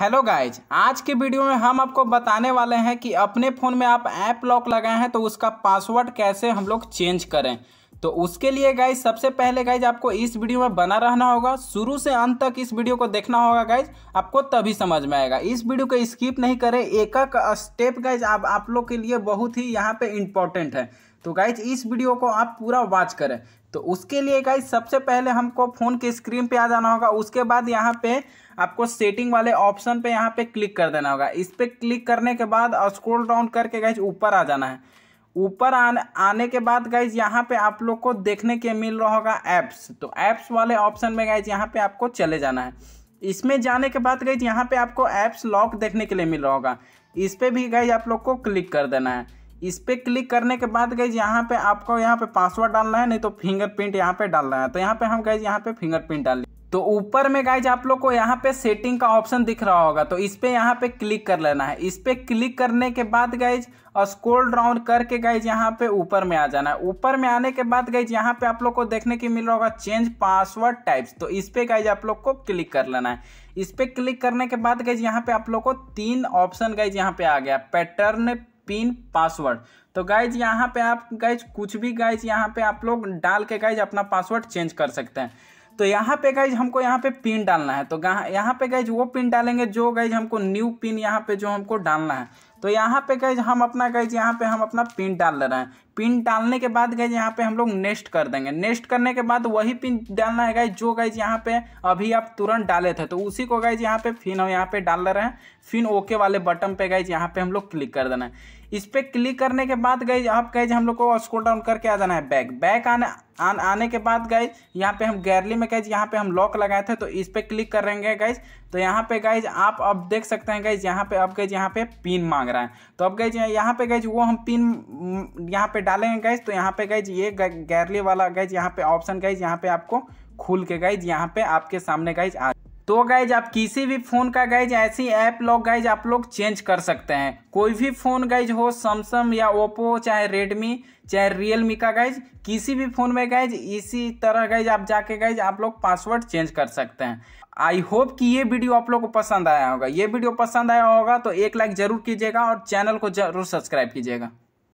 Hello guys आज के video में हम आपको बताने वाले हैं कि अपने फ़ोन में आप ऐप लॉक लगाए हैं तो उसका पासवर्ड कैसे हम लोग चेंज करें। तो उसके लिए गाइज़ सबसे पहले गाइज़ आपको इस वीडियो में बना रहना होगा। शुरू से अंत तक इस वीडियो को देखना होगा गाइज़ आपको तभी समझ में आएगा। इस वीडियो को स्किप नहीं करें। एक एक स्टेप गाइज़ आप आप लोग के लिए बहुत ही यहाँ पे इम्पोर्टेंट है। तो गाइज़ इस वीडियो को आप पूरा वॉच करें। तो उसके लिए गाइज़ सबसे पहले हमको फ़ोन के स्क्रीन पे आ जाना होगा। उसके बाद यहाँ पे आपको सेटिंग वाले ऑप्शन पे यहाँ पे क्लिक कर देना होगा। इस पर क्लिक करने के बाद स्क्रॉल डाउन करके गाइज़ ऊपर आ जाना है। ऊपर आने आने के बाद गाइज़ यहाँ पे आप लोग को देखने के मिल रहा होगा ऐप्स तो ऐप्स वाले ऑप्शन में गाइज़ यहाँ पे आपको चले जाना है। इसमें जाने के बाद गाइज़ यहाँ पे आपको ऐप्स लॉक देखने के लिए मिल रहा होगा। इस पर भी गाइज़ आप लोग को क्लिक कर देना है। इस पर क्लिक करने के बाद गई यहाँ पे आपको, यहाँ पे पासवर्ड डालना है, नहीं तो फिंगरप्रिंट यहाँ पे डालना है। तो यहाँ पे हम गए यहाँ पे फिंगरप्रिंट डाल तो ऊपर में गाइज़ आप लोग को यहाँ पे सेटिंग का ऑप्शन दिख रहा होगा तो इस पे यहाँ पे क्लिक कर लेना है। इस पे क्लिक करने के बाद गाइज़ स्क्रॉल डाउन करके गाइज़ यहाँ पे ऊपर में आ जाना है। ऊपर में आने के बाद गाइज़ यहाँ पे आप लोग को देखने की मिल रहा होगा चेंज पासवर्ड टाइप्स तो इस पे गाइज़ आप लोग को क्लिक कर लेना है। इस पे क्लिक करने के बाद गाइज़ यहाँ पे आप लोग को तीन ऑप्शन गाइज़ यहाँ पे आ गया पैटर्न पिन पासवर्ड तो गाइज़ यहाँ पे आप गाइज़ कुछ भी गाइज़ यहाँ पे आप लोग डाल के गाइज़ अपना पासवर्ड चेंज कर सकते हैं। तो यहाँ पे गाइज़ हमको यहाँ पे पिन डालना है तो यहाँ पे गाइज़ वो पिन डालेंगे जो गाइज़ हमको न्यू पिन यहाँ पे जो हमको डालना है तो यहाँ पे गाइज़ हम अपना गाइज़ यहाँ पे हम अपना पिन डाल रहे हैं पिन डालने के बाद गाइज़ यहाँ पे हम लोग नेक्स्ट कर देंगे नेक्स्ट करने के बाद वही पिन डालना है गाइज़ जो गाइज़ यहाँ पे अभी आप तुरंत डाले थे तो उसी को गाइज़ यहाँ पे फिन हम यहाँ पे डाल रहे हैं फिन ओके वाले बटन पे गाइज़ यहाँ पे हम लोग क्लिक कर देना है इस पर क्लिक करने के बाद गई आप गए हम लोग को स्क्रॉल डाउन करके आ जाना है बैक बैक आने आन, आने के बाद गाइज़ यहाँ पे हम गैरली में गए यहाँ पे हम लॉक लगाए थे तो इस पर क्लिक कर करेंगे गाइज़ तो यहाँ पे गाइज़ आप अब देख सकते हैं गाइज़ यहाँ पे अब गए यहाँ पे पिन मांग रहा है. तो अब गए यहाँ पे गए वो हम पिन यहाँ पे डालेंगे गाइज़ तो यहाँ पे गए ये गैरली वाला गाइज़ यहाँ पे ऑप्शन गाइज़ यहाँ पे आपको खुल के गाइज़ यहाँ पे आपके सामने गाइज़ आ तो गाइज़ आप किसी भी फ़ोन का गाइज़ ऐसी ऐप लॉक गाइज़ आप लोग चेंज कर सकते हैं। कोई भी फ़ोन गाइज़ हो सैमसंग या ओप्पो चाहे रेडमी चाहे रियलमी का गाइज़ किसी भी फ़ोन में गाइज़ इसी तरह गाइज़ आप जाके गाइज़ आप लोग पासवर्ड चेंज कर सकते हैं। आई होप कि ये वीडियो आप लोग को पसंद आया होगा। ये वीडियो पसंद आया होगा तो एक लाइक ज़रूर कीजिएगा और चैनल को ज़रूर सब्सक्राइब कीजिएगा।